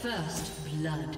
First blood.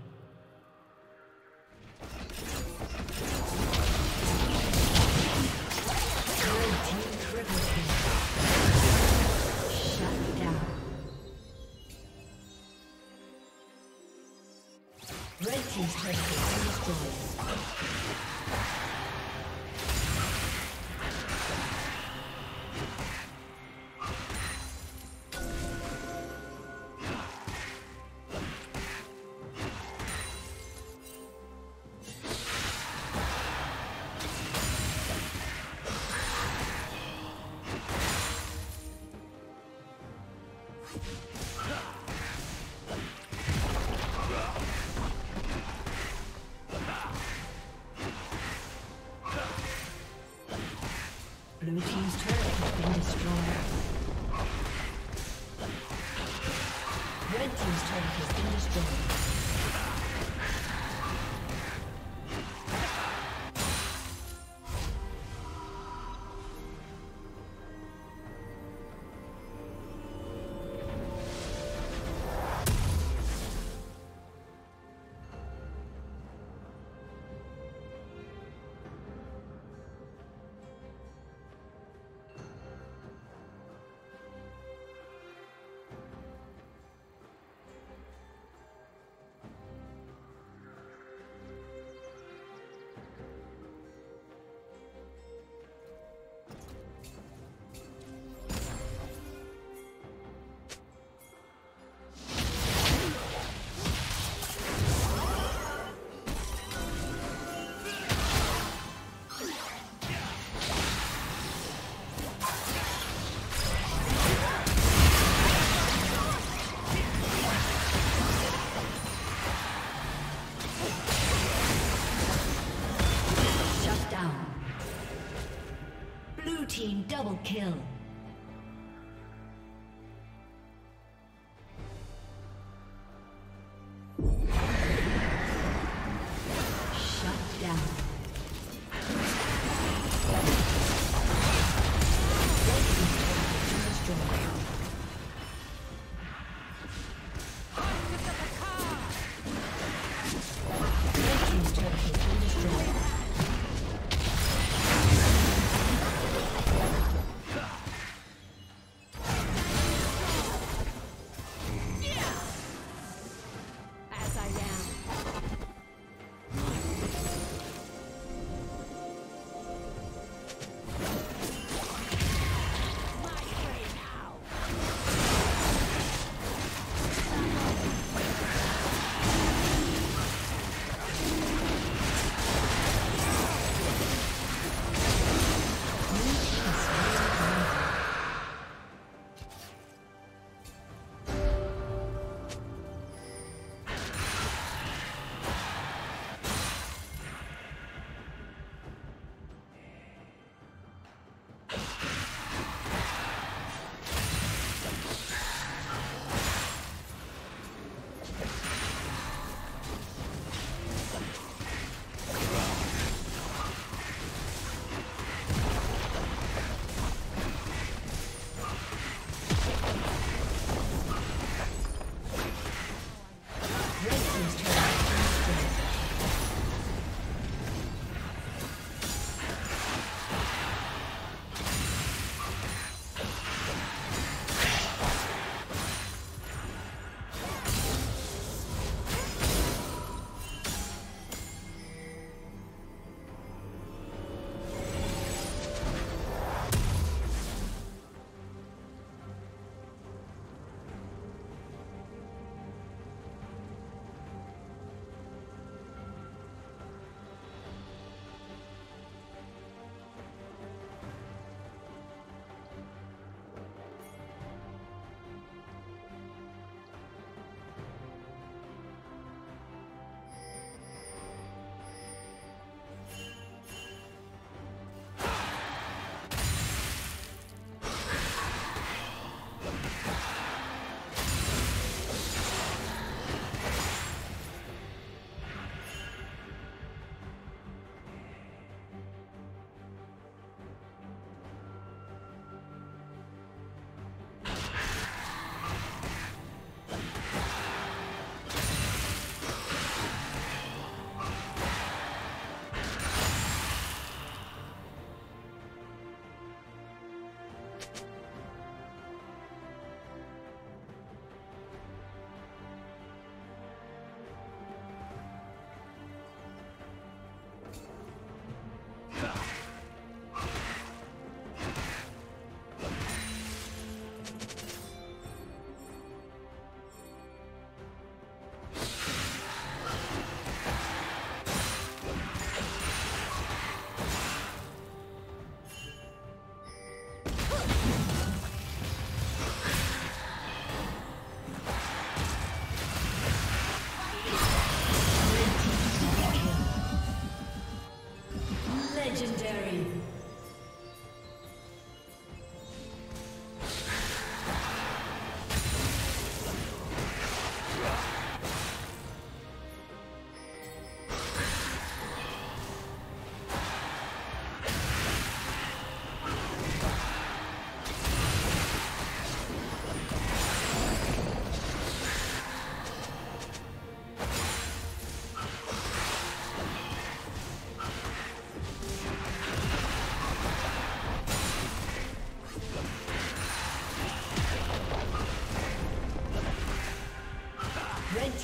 has been destroyed. Double kill.